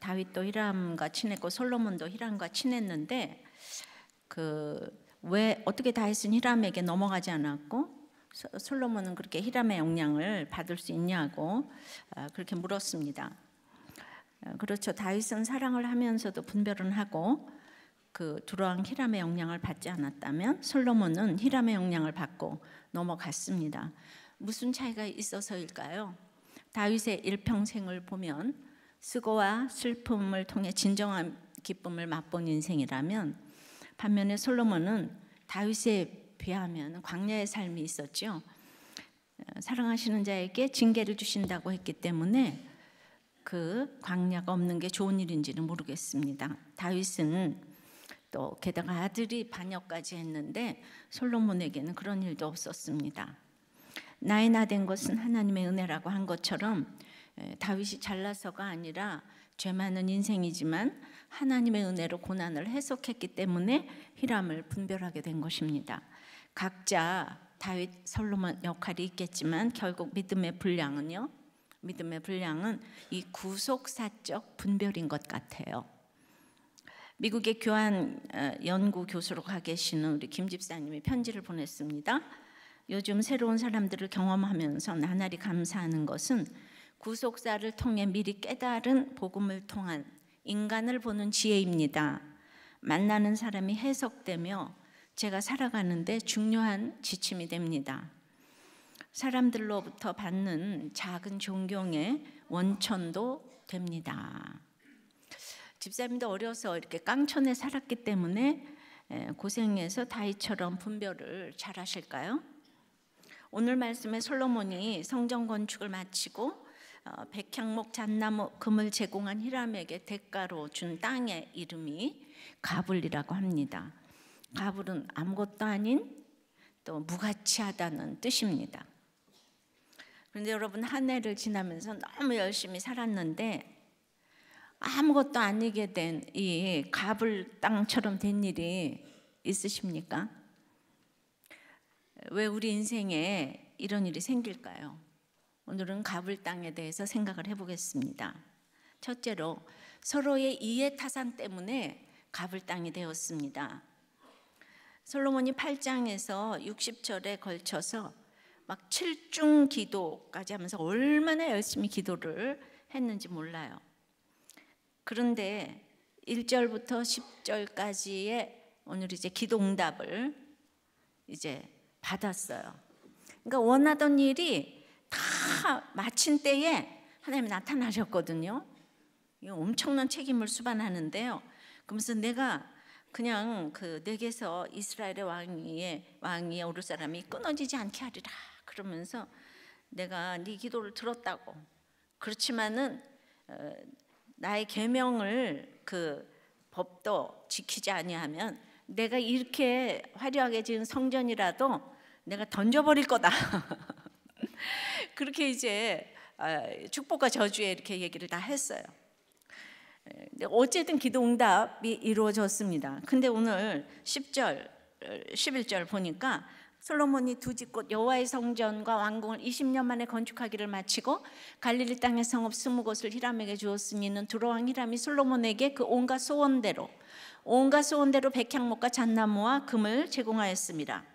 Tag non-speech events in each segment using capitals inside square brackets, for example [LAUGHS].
다윗도 히람과 친했고 솔로몬도 히람과 친했는데 그 왜 어떻게 다윗은 히람에게 넘어가지 않았고 솔로몬은 그렇게 히람의 영향을 받을 수 있냐고 아, 그렇게 물었습니다. 아, 그렇죠. 다윗은 사랑을 하면서도 분별은 하고 그 두로왕 히람의 영향을 받지 않았다면 솔로몬은 히람의 영향을 받고 넘어갔습니다. 무슨 차이가 있어서일까요? 다윗의 일평생을 보면 수고와 슬픔을 통해 진정한 기쁨을 맛본 인생이라면 반면에 솔로몬은 다윗에 비하면 광야의 삶이 있었죠. 사랑하시는 자에게 징계를 주신다고 했기 때문에 그 광야가 없는 게 좋은 일인지는 모르겠습니다. 다윗은 또 게다가 아들이 반역까지 했는데 솔로몬에게는 그런 일도 없었습니다. 나이 나된 것은 하나님의 은혜라고 한 것처럼 다윗이 잘나서가 아니라 죄 많은 인생이지만 하나님의 은혜로 고난을 해석했기 때문에 히람을 분별하게 된 것입니다. 각자 다윗 솔로몬 역할이 있겠지만 결국 믿음의 분량은요. 믿음의 분량은 이 구속사적 분별인 것 같아요. 미국의 교환 어, 연구 교수로 가 계시는 우리 김 집사님이 편지를 보냈습니다. 요즘 새로운 사람들을 경험하면서 나날이 감사하는 것은 구속사를 통해 미리 깨달은 복음을 통한 인간을 보는 지혜입니다. 만나는 사람이 해석되며 제가 살아가는데 중요한 지침이 됩니다. 사람들로부터 받는 작은 존경의 원천도 됩니다. 집사님도 어려서 이렇게 깡촌에 살았기 때문에 고생해서 다이처럼 분별을 잘 하실까요? 오늘 말씀에 솔로몬이 성전 건축을 마치고 어, 백향목 잣나무 금을 제공한 히람에게 대가로 준 땅의 이름이 가불이라고 합니다. 가불은 아무것도 아닌 또 무가치하다는 뜻입니다. 그런데 여러분 한 해를 지나면서 너무 열심히 살았는데 아무것도 아니게 된 이 가불 땅처럼 된 일이 있으십니까? 왜 우리 인생에 이런 일이 생길까요? 오늘은 가불 땅에 대해서 생각을 해보겠습니다. 첫째로 서로의 이해 타산 때문에 가불 땅이 되었습니다. 솔로몬이 8장에서 60절에 걸쳐서 막 7중 기도까지 하면서 얼마나 열심히 기도를 했는지 몰라요. 그런데 1절부터 10절까지의 오늘 이제 기도 응답을 이제 받았어요. 그러니까 원하던 일이 다 마친 때에 하나님이 나타나셨거든요. 엄청난 책임을 수반하는데요. 그러면서 내가 그냥 그 내게서 이스라엘의 왕위에 왕위에 오를 사람이 끊어지지 않게 하리라. 그러면서 내가 네 기도를 들었다고. 그렇지만은 어, 나의 계명을 그 법도 지키지 아니하면 내가 이렇게 화려하게 지은 성전이라도 내가 던져버릴 거다. [LAUGHS] 그렇게 이제 아, 축복과 저주에 이렇게 얘기를 다 했어요. 어쨌든 기도 응답이 이루어졌습니다. 근데 오늘 10절, 11절 보니까 솔로몬이 두 집곳 여호와의 성전과 왕궁을 20년 만에 건축하기를 마치고 갈릴리 땅의 성읍 스무 곳을 히람에게 주었으니 이는 두로왕 히람이 솔로몬에게 그 온갖 소원대로 온갖 소원대로 백향목과 잣나무와 금을 제공하였습니다.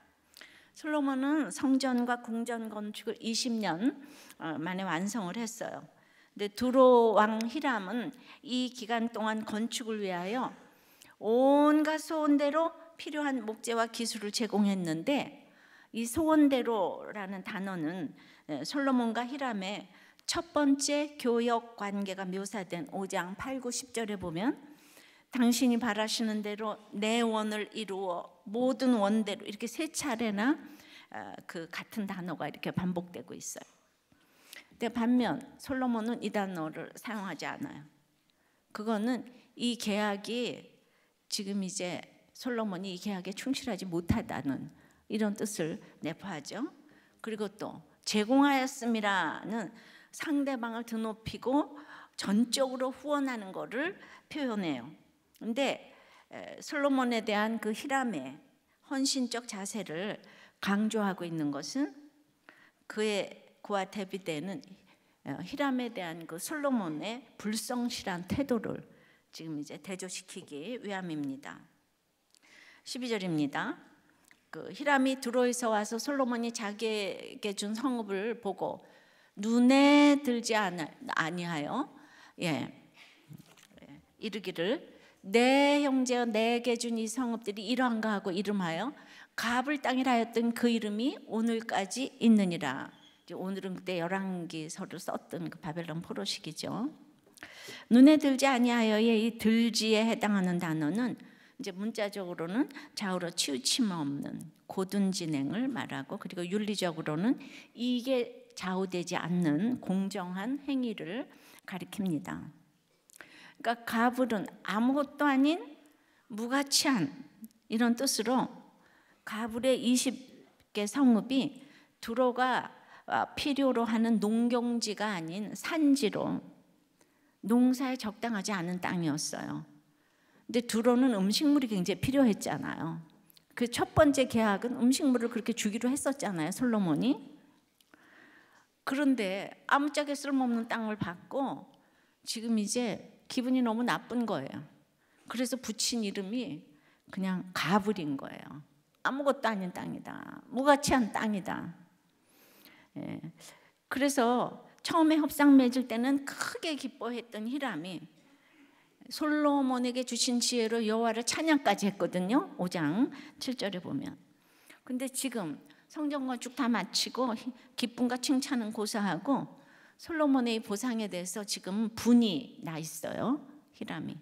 솔로몬은 성전과 궁전 건축을 20년 어, 만에 완성을 했어요. 근데 두로 왕 히람은 이 기간 동안 건축을 위하여 온갖 소원대로 필요한 목재와 기술을 제공했는데 이 소원대로라는 단어는 솔로몬과 히람의 첫 번째 교역 관계가 묘사된 5장 8, 9, 10절에 보면 당신이 바라시는 대로 내 원을 이루어 모든 원대로 이렇게 세 차례나 어, 그 같은 단어가 이렇게 반복되고 있어요. 근데 반면 솔로몬은 이 단어를 사용하지 않아요. 그거는 이 계약이 지금 이제 솔로몬이 이 계약에 충실하지 못하다는 이런 뜻을 내포하죠. 그리고 또 제공하였음이라는 상대방을 드높이고 전적으로 후원하는 것을 표현해요. 근데 솔로몬에 대한 그 히람의 헌신적 자세를 강조하고 있는 것은 그의 그와 대비되는 어, 히람에 대한 그 솔로몬의 불성실한 태도를 지금 이제 대조시키기 위함입니다. 12절입니다. 그 히람이 드로에서 와서 솔로몬이 자기에게 준 성읍을 보고 눈에 들지 아니하여 예. 이르기를 내 형제가 내게 준 이 성읍들이 이러한가 하고 이름하여 가불 땅이라 하였던 그 이름이 오늘까지 있느니라. 오늘은 그때 열왕기서를 썼던 그 바벨론 포로식이죠. 눈에 들지 아니하여의 이 들지에 해당하는 단어는 이제 문자적으로는 좌우로 치우침 없는 고든 진행을 말하고 그리고 윤리적으로는 이게 좌우되지 않는 공정한 행위를 가리킵니다. 그러니까 가불은 아무것도 아닌 무가치한 이런 뜻으로 가불의 20개 성읍이 두로가 필요로 하는 농경지가 아닌 산지로 농사에 적당하지 않은 땅이었어요. 근데 두로는 음식물이 굉장히 필요했잖아요. 그 첫 번째 계약은 음식물을 그렇게 주기로 했었잖아요. 솔로몬이. 그런데 아무짝에 쓸모없는 땅을 받고 지금 이제 기분이 너무 나쁜 거예요. 그래서 붙인 이름이 그냥 가불인 거예요. 아무것도 아닌 땅이다. 무가치한 땅이다. 예. 그래서 처음에 협상 맺을 때는 크게 기뻐했던 히람이 솔로몬에게 주신 지혜로 여호와를 찬양까지 했거든요. 5장 7절에 보면. 근데 지금 성전 건축 다 마치고 기쁨과 칭찬은 고사하고 솔로몬의 보상에 대해서 지금 분이 나 있어요. 히람이.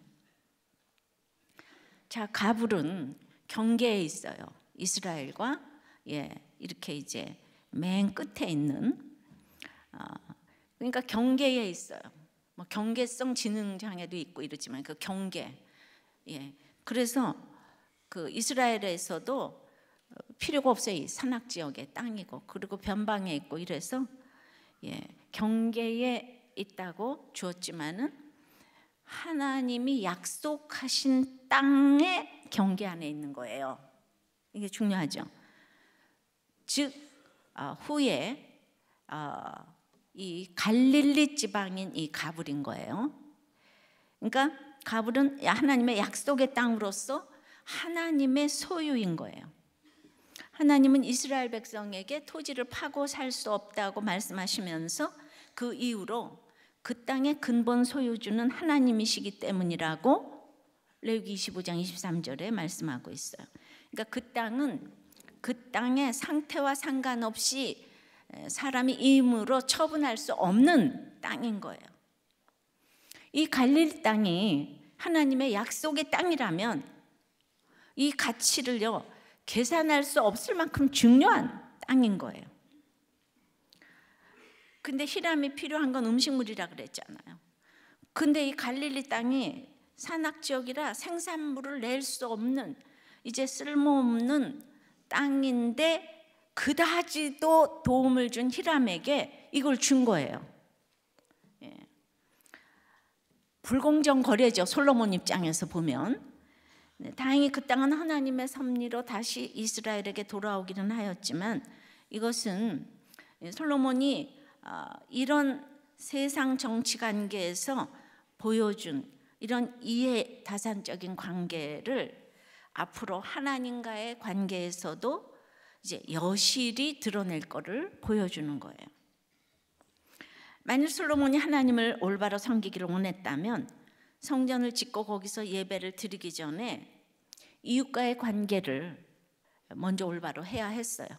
자, 가불은 경계에 있어요. 이스라엘과 예, 이렇게 이제 맨 끝에 있는 어, 그러니까 경계에 있어요. 뭐 경계성 지능 장애도 있고 이러지만 그 경계. 예. 그래서 그 이스라엘에서도 필요가 없어요. 이 산악 지역의 땅이고 그리고 변방에 있고 이래서 예. 경계에 있다고 주었지만은 하나님이 약속하신 땅의 경계 안에 있는 거예요. 이게 중요하죠. 즉 어, 후에 어, 이 갈릴리 지방인 이 가불인 거예요. 그러니까 가불은 하나님의 약속의 땅으로서 하나님의 소유인 거예요. 하나님은 이스라엘 백성에게 토지를 파고 살 수 없다고 말씀하시면서 그 이후로 그 땅의 근본 소유주는 하나님이시기 때문이라고 레위기 25장 23절에 말씀하고 있어요. 그러니까 그 땅은 그 땅의 상태와 상관없이 사람이 임으로 처분할 수 없는 땅인 거예요. 이 갈릴 땅이 하나님의 약속의 땅이라면 이 가치를요 계산할 수 없을 만큼 중요한 땅인 거예요. 근데 히람이 필요한 건 음식물이라 그랬잖아요. 근데 이 갈릴리 땅이 산악 지역이라 생산물을 낼 수 없는 이제 쓸모없는 땅인데 그다지도 도움을 준 히람에게 이걸 준 거예요. 예. 불공정 거래죠. 솔로몬 입장에서 보면. 네, 다행히 그 땅은 하나님의 섭리로 다시 이스라엘에게 돌아오기는 하였지만 이것은 솔로몬이 어, 이런 세상 정치 관계에서 보여준 이런 이해 다산적인 관계를 앞으로 하나님과의 관계에서도 이제 여실히 드러낼 것을 보여주는 거예요. 만일 솔로몬이 하나님을 올바로 섬기기를 원했다면 성전을 짓고 거기서 예배를 드리기 전에 이웃과의 관계를 먼저 올바로 해야 했어요.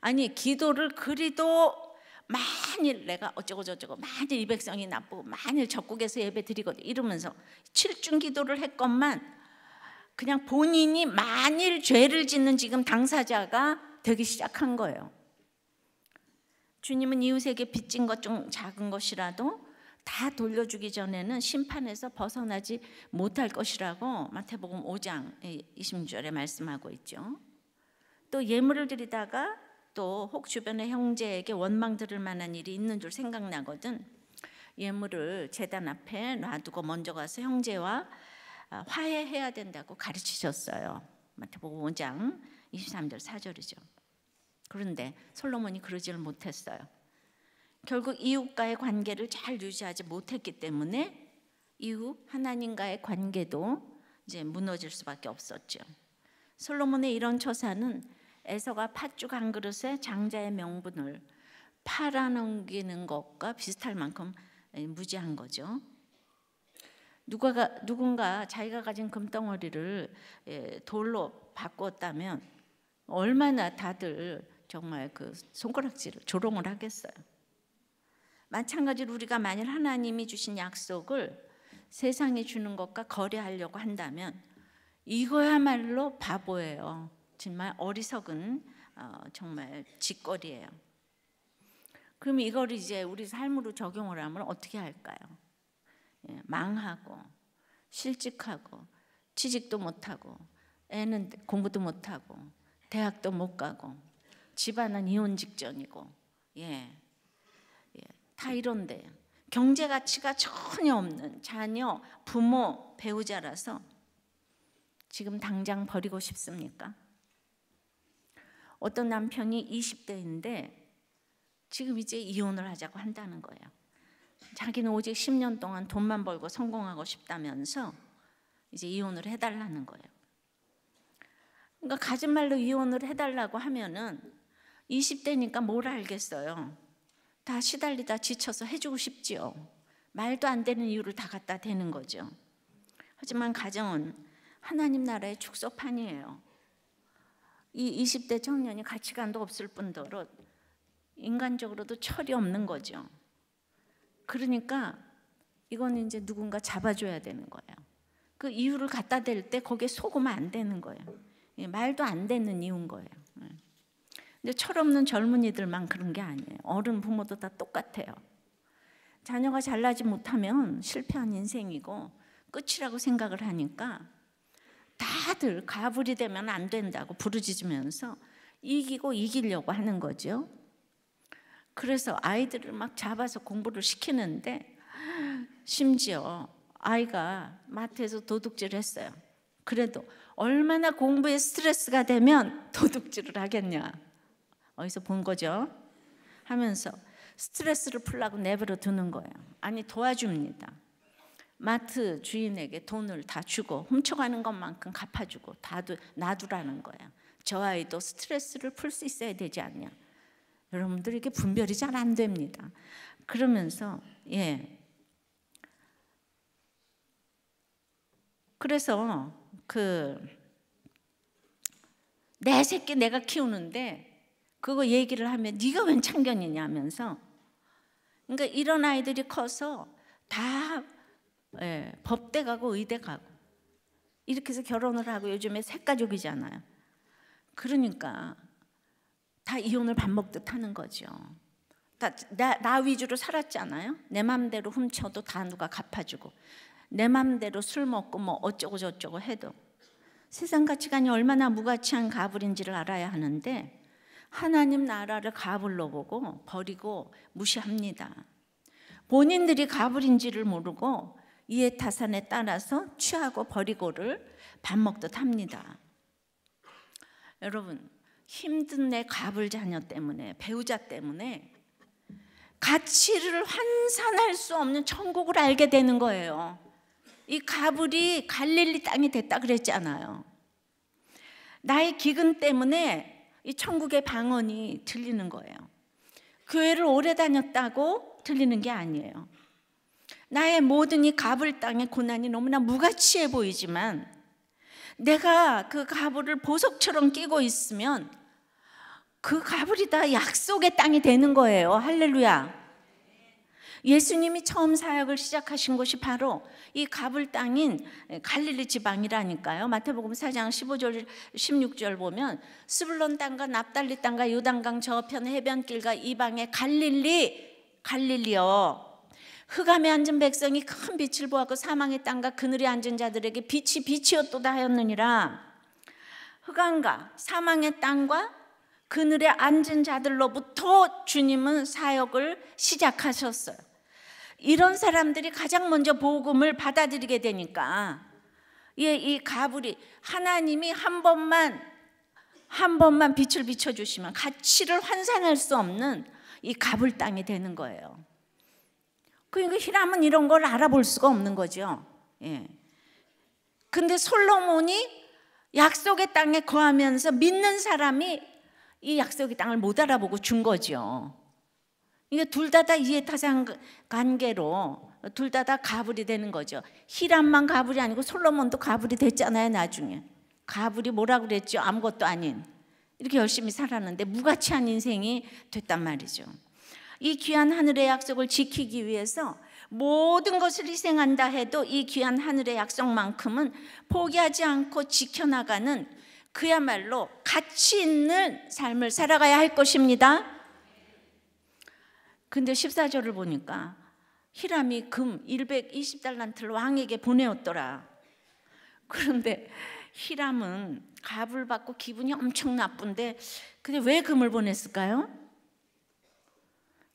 아니 기도를 그리도 만일 내가 어쩌고 저쩌고 만일 이 백성이 나쁘고 만일 적국에서 예배 드리고 이러면서 칠중 기도를 했건만 그냥 본인이 만일 죄를 짓는 지금 당사자가 되기 시작한 거예요. 주님은 이웃에게 빚진 것좀 작은 것이라도 다 돌려주기 전에는 심판에서 벗어나지 못할 것이라고 마태복음 5장 20절에 말씀하고 있죠. 또 예물을 드리다가 또 혹 주변의 형제에게 원망 들을 만한 일이 있는 줄 생각나거든. 예물을 제단 앞에 놔두고 먼저 가서 형제와 아, 화해해야 된다고 가르치셨어요. 마태복음 5장 23절 4절이죠. 그런데 솔로몬이 그러지를 못했어요. 결국 이웃과의 관계를 잘 유지하지 못했기 때문에 이후 하나님과의 관계도 이제 무너질 수밖에 없었죠. 솔로몬의 이런 처사는 에서가 팥죽 한 그릇에 장자의 명분을 팔아넘기는 것과 비슷할 만큼 무지한 거죠. 누가가 누군가 자기가 가진 금덩어리를 예, 돌로 바꾸었다면 얼마나 다들 정말 그 손가락질을 조롱을 하겠어요. 마찬가지로 우리가 만일 하나님이 주신 약속을 세상에 주는 것과 거래하려고 한다면 이거야말로 바보예요. 정말 어리석은 어, 정말 짓거리예요. 그럼 이걸 이제 우리 삶으로 적용을 하면 어떻게 할까요? 예, 망하고 실직하고 취직도 못하고 애는 공부도 못하고 대학도 못 가고 집안은 이혼 직전이고 예, 예, 다 이런데 경제 가치가 전혀 없는 자녀, 부모, 배우자라서 지금 당장 버리고 싶습니까? 어떤 남편이 20대인데 지금 이제 이혼을 하자고 한다는 거예요. 자기는 오직 10년 동안 돈만 벌고 성공하고 싶다면서 이제 이혼을 해달라는 거예요. 그러니까 가진 말로 이혼을 해달라고 하면은 20대니까 뭘 알겠어요. 다 시달리다 지쳐서 해주고 싶지요. 말도 안 되는 이유를 다 갖다 대는 거죠. 하지만 가정은 하나님 나라의 축소판이에요. 이 20대 청년이 가치관도 없을 뿐더러 인간적으로도 철이 없는 거죠. 그러니까 이거는 이제 누군가 잡아줘야 되는 거예요. 그 이유를 갖다 댈 때 거기에 속으면 안 되는 거예요. 말도 안 되는 이유인 거예요. 예. 근데 철없는 젊은이들만 그런 게 아니에요. 어른 부모도 다 똑같아요. 자녀가 잘나지 못하면 실패한 인생이고 끝이라고 생각을 하니까 다들 가불이 되면 안 된다고 부르짖으면서 이기고 이기려고 하는 거죠. 그래서 아이들을 막 잡아서 공부를 시키는데 심지어 아이가 마트에서 도둑질 했어요. 그래도 얼마나 공부에 스트레스가 되면 도둑질을 하겠냐. 어디서 본 거죠? 하면서 스트레스를 풀라고 내버려 두는 거예요. 아니 도와줍니다. 마트 주인에게 돈을 다 주고 훔쳐가는 것만큼 갚아주고 다 놔두라는 거예요. 저 아이도 스트레스를 풀 수 있어야 되지 않냐. 여러분들에게 분별이 잘 안 됩니다. 그러면서 예. 그래서 그 내 새끼 내가 키우는데 그거 얘기를 하면 네가 웬 참견이냐면서 그러니까 이런 아이들이 커서 다 예, 법대 가고 의대 가고 이렇게 해서 결혼을 하고 요즘에 색가족이잖아요. 그러니까 다 이혼을 밥 먹듯 하는 거죠. 다, 나, 나 위주로 살았잖아요. 내 맘대로 훔쳐도 다 누가 갚아주고 내 맘대로 술 먹고 뭐 어쩌고 저쩌고 해도 세상 가치관이 얼마나 무가치한 가불인지를 알아야 하는데 하나님 나라를 가불로 보고 버리고 무시합니다. 본인들이 가불인지를 모르고 이해 타산에 따라서 취하고 버리고를 밥 먹듯 합니다. 여러분 힘든 내 가불 자녀 때문에 배우자 때문에 가치를 환산할 수 없는 천국을 알게 되는 거예요. 이 가불이 갈릴리 땅이 됐다 그랬잖아요. 나의 기근 때문에 이 천국의 방언이 들리는 거예요. 교회를 오래 다녔다고 들리는 게 아니에요. 나의 모든 이 가불 땅의 고난이 너무나 무가치해 보이지만 내가 그 가불을 보석처럼 끼고 있으면 그 가불이 다 약속의 땅이 되는 거예요. 할렐루야. 예수님이 처음 사역을 시작하신 곳이 바로 이 가불 땅인 갈릴리 지방이라니까요. 마태복음 4장 15절 16절 보면 스불론 땅과 납달리 땅과 요단강 저편 해변길과 이방의 갈릴리 갈릴리요. 흑암에 앉은 백성이 큰 빛을 보았고 사망의 땅과 그늘에 앉은 자들에게 빛이 빛이었도다 하였느니라. 흑암과 사망의 땅과 그늘에 앉은 자들로부터 주님은 사역을 시작하셨어요. 이런 사람들이 가장 먼저 복음을 받아들이게 되니까 예, 이 가불이 하나님이 한 번만 한 번만 빛을 비춰 주시면 가치를 환산할 수 없는 이 가불 땅이 되는 거예요. 그러니까 히람은 이런 걸 알아볼 수가 없는 거죠. 예. 근데 솔로몬이 약속의 땅에 거하면서 믿는 사람이 이 약속의 땅을 못 알아보고 준 거죠. 이게 둘 다 다 이해타산 관계로 둘 다 다 가불이 되는 거죠. 히람만 가불이 아니고 솔로몬도 가불이 됐잖아요, 나중에. 가불이 뭐라 그랬죠? 아무것도 아닌. 이렇게 열심히 살았는데 무가치한 인생이 됐단 말이죠. 이 귀한 하늘의 약속을 지키기 위해서 모든 것을 희생한다 해도 이 귀한 하늘의 약속만큼은 포기하지 않고 지켜나가는 그야말로 가치 있는 삶을 살아가야 할 것입니다. 근데 14절을 보니까 히람이 금 120달란트를 왕에게 보내었더라. 그런데 히람은 갑을 받고 기분이 엄청 나쁜데 근데 왜 금을 보냈을까요?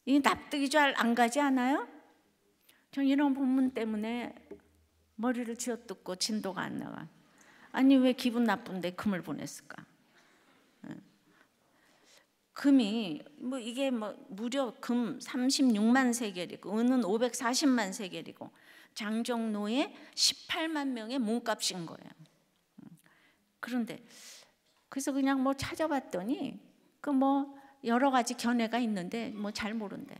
이 납득이 잘 안 가지 않아요? 전 이런 본문 때문에 머리를 쥐어뜯고 진도가 안 나가. 아니 왜 기분 나쁜데 금을 보냈을까? 예. 금이 뭐 이게 뭐 무려 금 36만 세겔이고 은은 540만 세겔이고 장정노의 18만 명의 몸값인 거예요. 그런데 그래서 그냥 뭐 찾아봤더니 그 뭐 여러 가지 견해가 있는데 뭐 잘 모른대요.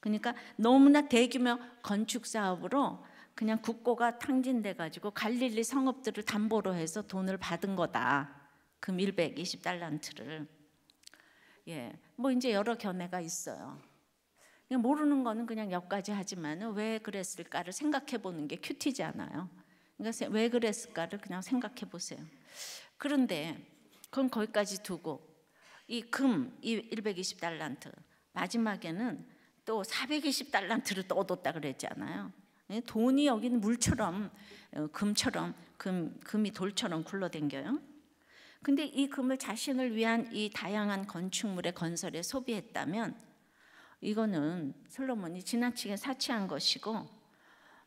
그러니까 너무나 대규모 건축 사업으로 그냥 국고가 탕진돼 가지고 갈릴리 성읍들을 담보로 해서 돈을 받은 거다. 금 120달란트를. 예. 뭐 이제 여러 견해가 있어요. 모르는 거는 그냥 여기까지 하지만 왜 그랬을까를 생각해 보는 게 큐티잖아요. 그러니까 왜 그랬을까를 그냥 생각해 보세요. 그런데 그건 거기까지 두고 이 금, 이 120달란트 마지막에는 또 420달란트를 또 얻었다 그랬잖아요. 예, 돈이 여기는 물처럼 어, 금처럼 금 금이 돌처럼 굴러댕겨요. 근데 이 금을 자신을 위한 이 다양한 건축물의 건설에 소비했다면 이거는 솔로몬이 지나치게 사치한 것이고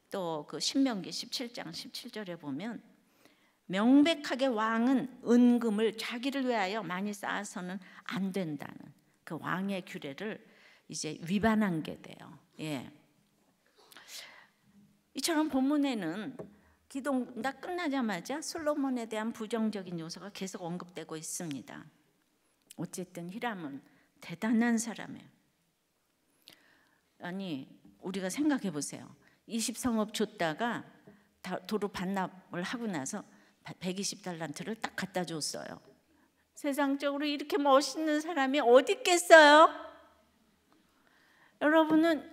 또 그 신명기 17장 17절에 보면 명백하게 왕은 은금을 자기를 위하여 많이 쌓아서는 안 된다는 그 왕의 규례를 이제 위반한 게 돼요. 예. 이처럼 본문에는 기도가 끝나자마자 솔로몬에 대한 부정적인 요소가 계속 언급되고 있습니다. 어쨌든 히람은 대단한 사람이에요. 아니 우리가 생각해 보세요. 20성업 줬다가 도로 반납을 하고 나서 120달란트를 딱 갖다 줬어요. 세상적으로 이렇게 멋있는 사람이 어디 있겠어요? 여러분은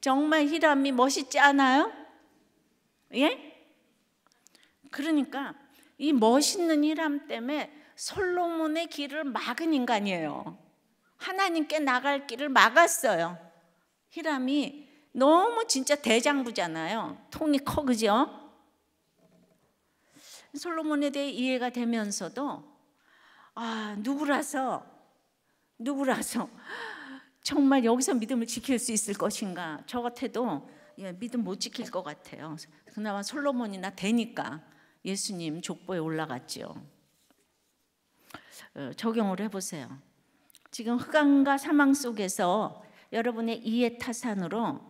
정말 히람이 멋있지 않아요? 예? 그러니까 이 멋있는 히람 때문에 솔로몬의 길을 막은 인간이에요. 하나님께 나갈 길을 막았어요. 히람이 너무 진짜 대장부잖아요. 통이 커 그죠? 솔로몬에 대해 이해가 되면서도 아 누구라서 누구라서 정말 여기서 믿음을 지킬 수 있을 것인가? 저 같아도 예, 믿음 못 지킬 것 같아요. 그나마 솔로몬이나 되니까 예수님 족보에 올라갔죠 어, 적용을 해보세요. 지금 흑암과 사망 속에서 여러분의 이해 타산으로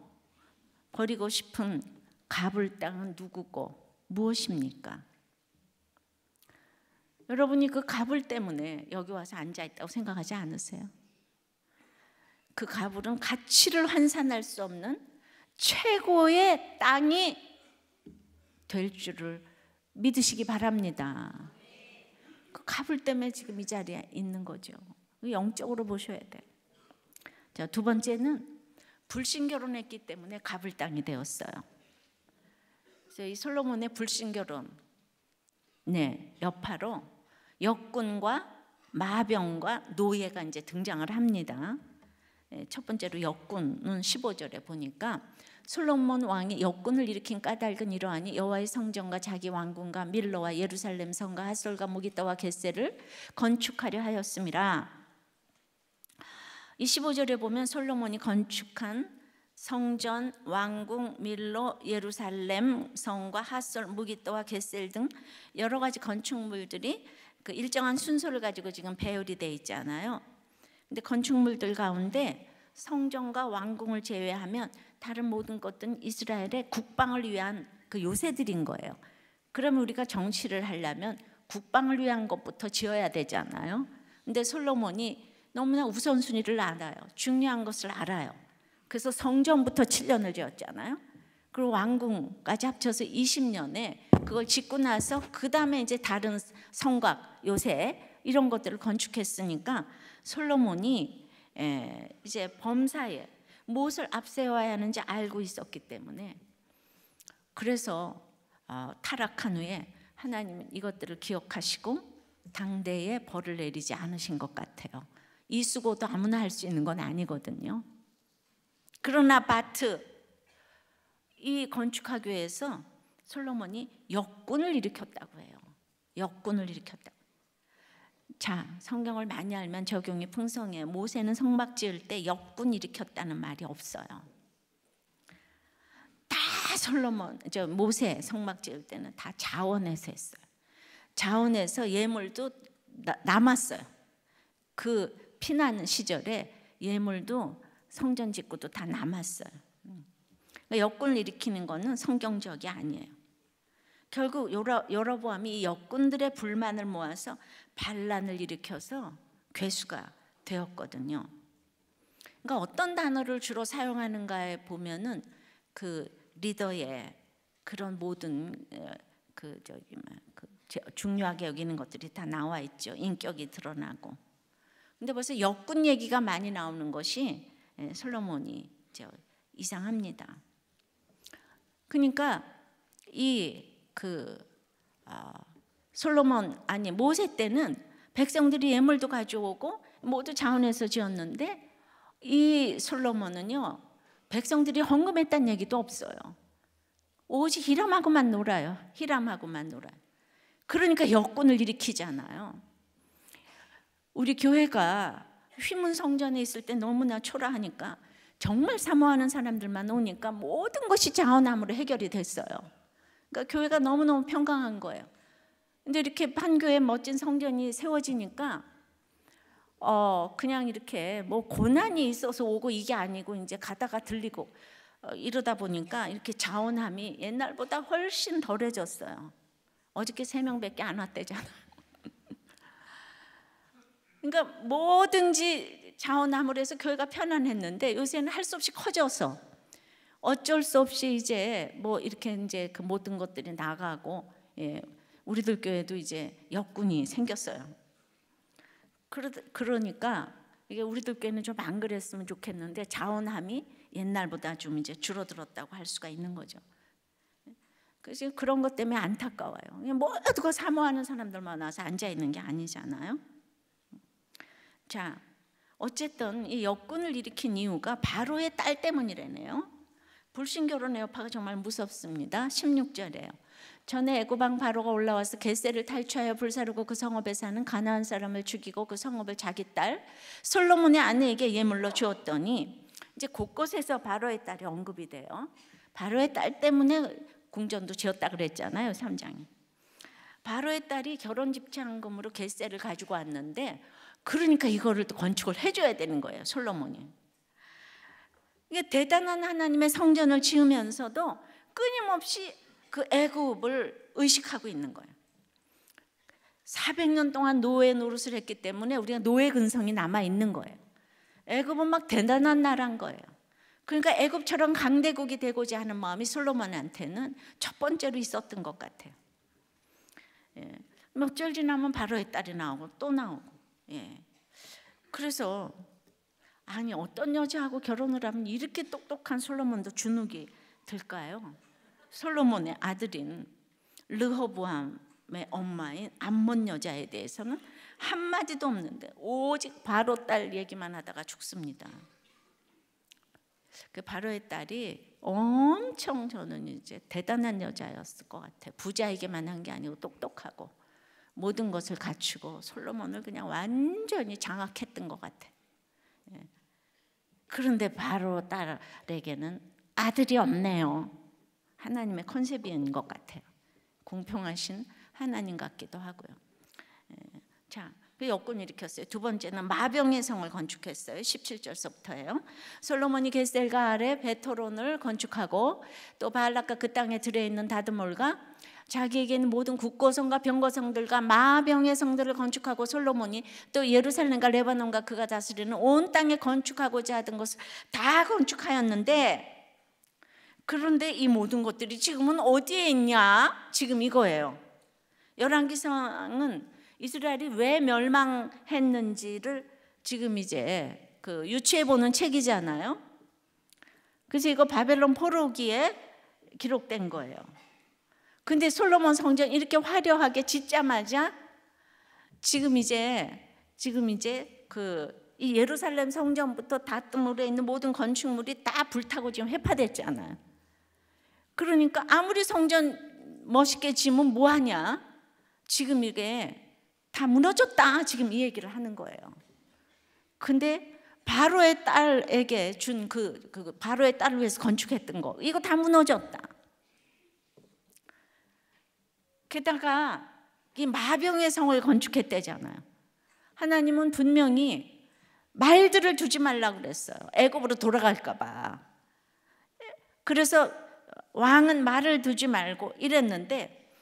버리고 싶은 갑을 땅은 누구고 무엇입니까? 여러분이 그 가불 때문에 여기 와서 앉아 있다고 생각하지 않으세요? 그 가불은 가치를 환산할 수 없는 최고의 땅이 될 줄을 믿으시기 바랍니다. 그 가불 때문에 지금 이 자리에 있는 거죠. 영적으로 보셔야 돼. 자, 두 번째는 불신 결혼했기 때문에 가불 땅이 되었어요. 이 솔로몬의 불신 결혼, 네 여파로 역군과 마병과 노예가 이제 등장을 합니다. 예, 첫 번째로 역군은 15절에 보니까 솔로몬 왕이 역군을 일으킨 까닭은 이러하니 여호와의 성전과 자기 왕궁과 밀로와 예루살렘 성과 하솔과 무기따와 겟세를 건축하려 하였습니다. 이 15절에 보면 솔로몬이 건축한 성전, 왕궁, 밀로, 예루살렘 성과 하솔, 무기따와 겟셀 등 여러 가지 건축물들이 그 일정한 순서를 가지고 지금 배열이 돼 있잖아요. 근데 건축물들 가운데 성전과 왕궁을 제외하면 다른 모든 것들은 이스라엘의 국방을 위한 그 요새들인 거예요. 그러면 우리가 정치를 하려면 국방을 위한 것부터 지어야 되잖아요. 근데 솔로몬이 너무나 우선순위를 알아요. 중요한 것을 알아요. 그래서 성전부터 7년을 지었잖아요. 그리고 왕궁까지 합쳐서 20년에 그걸 짓고 나서 그 다음에 이제 다른 성곽 요새 이런 것들을 건축했으니까 솔로몬이 이제 범사에 무엇을 앞세워야 하는지 알고 있었기 때문에 그래서 어, 타락한 후에 하나님은 이것들을 기억하시고 당대에 벌을 내리지 않으신 것 같아요. 이 수고도 아무나 할 수 있는 건 아니거든요. 그러나 바트 이 위해서 솔로몬이 역군을 일으켰다고 해요. 역군을 일으켰다. 자, 성경을 많이 알면 적용이 풍성해. 모세는 성막 지을 때 역군 일으켰다는 말이 없어요. 다 솔로몬, 저 모세 성막 지을 때는 다 자원해서 했어요. 자원해서 예물도 남았어요. 그 피난 시절에 예물도 성전 짓고도 다 남았어요. 그러니까 역군을 일으키는 것은 성경적이 아니에요. 결국 여러, 보암이 역군들의 불만을 모아서 반란을 일으켜서 괴수가 되었거든요. 그러니까 어떤 단어를 주로 사용하는가에 보면은 그 리더의 그런 모든 어, 그 저기 그 중요하게 여기는 것들이 다 나와 있죠. 인격이 드러나고. 근데 벌써 역군 얘기가 많이 나오는 것이 예, 솔로몬이 이상합니다. 그러니까 이 그 어, 솔로몬 아니 모세 때는 백성들이 예물도 가져오고 모두 자원해서 지었는데 이 솔로몬은요 백성들이 헌금했다는 얘기도 없어요. 오직 히람하고만 놀아요. 히람하고만 놀아요. 그러니까 역군을 일으키잖아요. 우리 교회가 휘문 성전에 있을 때 너무나 초라하니까 정말 사모하는 사람들만 오니까 모든 것이 자원함으로 해결이 됐어요. 그러니까 교회가 너무너무 평강한 거예요. 근데 이렇게 판교에 멋진 성전이 세워지니까 어 그냥 이렇게 뭐 고난이 있어서 오고 이게 아니고 이제 가다가 들리고 어, 이러다 보니까 이렇게 자원함이 옛날보다 훨씬 덜해졌어요. 어저께 세 명밖에 안 왔대잖아. [LAUGHS] 그러니까 뭐든지 자원함으로 해서 교회가 편안했는데 요새는 할 수 없이 커져서 어쩔 수 없이 이제 뭐 이렇게 이제 그 모든 것들이 나가고 예, 우리들 교회도 이제 역군이 생겼어요. 그러, 그러니까 이게 우리들 교회는 좀 안 그랬으면 좋겠는데 자원함이 옛날보다 좀 이제 줄어들었다고 할 수가 있는 거죠. 그래서 그런 것 때문에 안타까워요. 모두가 사모하는 사람들만 와서 앉아 있는 게 아니잖아요. 자, 어쨌든 이 역군을 일으킨 이유가 바로의 딸 때문이라네요. 불신결혼의 여파가 정말 무섭습니다. 16절에요. 전에 애고방 바로가 올라와서 겟세를 탈취하여 불사르고 그 성읍에 사는 가나안 사람을 죽이고 그 성읍을 자기 딸 솔로몬의 아내에게 예물로 주었더니 이제 곳곳에서 바로의 딸이 언급이 돼요. 바로의 딸 때문에 궁전도 지었다 그랬잖아요. 3장이. 바로의 딸이 결혼 집행금으로 겟세를 가지고 왔는데 그러니까 이거를 건축을 해줘야 되는 거예요. 솔로몬이. 대단한 하나님의 성전을 지으면서도 끊임없이 그 애굽을 의식하고 있는 거예요. 400년 동안 노예 노릇을 했기 때문에 우리가 노예 근성이 남아 있는 거예요. 애굽은 막 대단한 나라인 거예요. 그러니까 애굽처럼 강대국이 되고자 하는 마음이 솔로몬한테는 첫 번째로 있었던 것 같아요. 예. 몇절 지나면 바로의 딸이 나오고 또 나오고. 예. 그래서 아니 어떤 여자하고 결혼을 하면 이렇게 똑똑한 솔로몬도 주눅이 들까요? 솔로몬의 아들인 르호보암의 엄마인 암몬 여자에 대해서는 한 마디도 없는데 오직 바로 딸 얘기만 하다가 죽습니다. 그 바로의 딸이 엄청 저는 이제 대단한 여자였을 것 같아요. 부자에게만 한 게 아니고 똑똑하고 모든 것을 갖추고 솔로몬을 그냥 완전히 장악했던 것 같아요. 예. 그런데 바로 딸에게는 아들이 없네요. 하나님의 컨셉인 것 같아요. 공평하신 하나님 같기도 하고요. 예. 자, 그 여건을 일으켰어요. 두 번째는 마병의 성을 건축했어요. 17절서부터예요. 솔로몬이 게셀가 아래 베토론을 건축하고 또 바알락과 그 땅에 들어있는 다드몰과 자기에게는 모든 국고성과 병거성들과 마병의 성들을 건축하고 솔로몬이 또 예루살렘과 레바논과 그가 다스리는 온 땅에 건축하고자 하던 것을 다 건축하였는데 그런데 이 모든 것들이 지금은 어디에 있냐? 지금 이거예요. 열왕기상은 이스라엘이 왜 멸망했는지를 지금 이제 그 유추해 보는 책이잖아요. 그래서 이거 바벨론 포로기에 기록된 거예요. 근데 솔로몬 성전 이렇게 화려하게 짓자마자 지금 이제 지금 이제 그 이 예루살렘 성전부터 다뜸으로 있는 모든 건축물이 다 불타고 지금 해파됐잖아요. 그러니까 아무리 성전 멋있게 지으면 뭐 하냐? 지금 이게 다 무너졌다. 지금 이 얘기를 하는 거예요. 근데 바로의 딸에게 준그 그 바로의 딸을 위해서 건축했던 거 이거 다 무너졌다. 게다가 이 마병의 성을 건축했대잖아요. 하나님은 분명히 말들을 두지 말라고 그랬어요. 애굽으로 돌아갈까 봐. 그래서 왕은 말을 두지 말고 이랬는데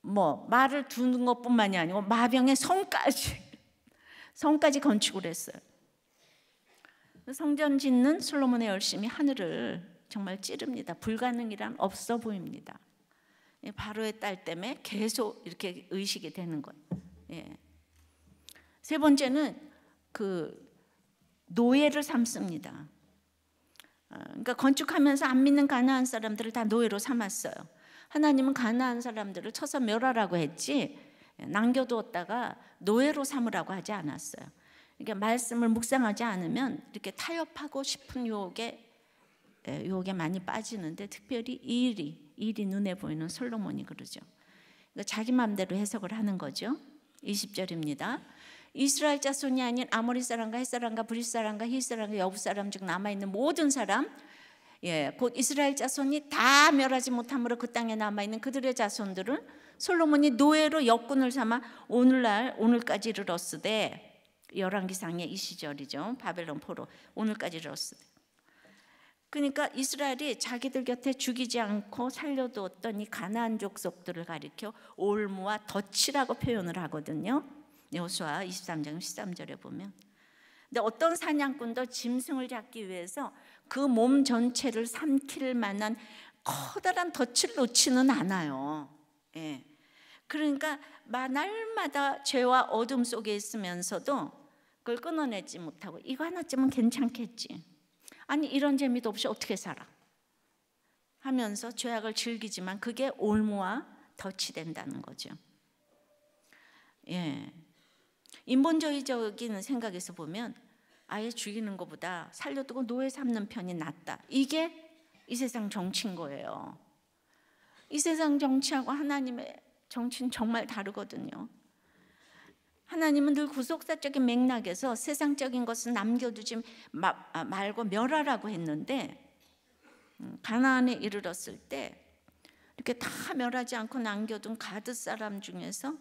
뭐 말을 두는 것뿐만이 아니고 마병의 성까지 [LAUGHS] 성까지 건축을 했어요. 성전 짓는 솔로몬의 열심이 하늘을 정말 찌릅니다. 불가능이란 없어 보입니다. 바로의 딸 때문에 계속 이렇게 의식이 되는 거예요. 예. 세 번째는 그 노예를 삼습니다. 어, 그러니까 건축하면서 안 믿는 가나안 사람들을 다 노예로 삼았어요. 하나님은 가나안 사람들을 쳐서 멸하라고 했지 남겨두었다가 노예로 삼으라고 하지 않았어요. 그러니까 말씀을 묵상하지 않으면 이렇게 타협하고 싶은 유혹에 유혹에 많이 빠지는데 특별히 이 일이 일이 눈에 보이는 솔로몬이 그러죠. 그러니까 자기 마음대로 해석을 하는 거죠. 20절입니다. 이스라엘 자손이 아닌 아모리 사람과 헷 사람과 브릿 사람과 히 사람과 여부 사람 중 남아 있는 모든 사람 예, 곧 이스라엘 자손이 다 멸하지 못함으로 그 땅에 남아 있는 그들의 자손들은 솔로몬이 노예로 역군을 삼아 오늘날 오늘까지 이르렀으되 열왕기상의 이 시절이죠. 바벨론 포로 오늘까지 이르렀으되. 그러니까 이스라엘이 자기들 곁에 죽이지 않고 살려두었던 이 가나안 족속들을 가리켜 올무와 덫이라고 표현을 하거든요. 여호수아 23장 13절에 보면. 근데 어떤 사냥꾼도 짐승을 잡기 위해서 그 몸 전체를 삼킬 만한 커다란 덫을 놓지는 않아요. 예. 그러니까 날마다 죄와 어둠 속에 있으면서도 그걸 끊어내지 못하고 이거 하나쯤은 괜찮겠지. 아니 이런 재미도 없이 어떻게 살아? 하면서 죄악을 즐기지만 그게 올무와 덫이 된다는 거죠. 예. 인본주의적인 생각에서 보면 아예 죽이는 것보다 살려두고 노예 삼는 편이 낫다. 이게 이 세상 정치인 거예요. 이 세상 정치하고 하나님의 정치는 정말 다르거든요. 하나님은 늘 구속사적인 맥락에서 세상적인 것은 남겨두지 아, 말고 멸하라고 했는데 음, 가나안에 이르렀을 때 이렇게 다 멸하지 않고 남겨둔 가드 사람 중에서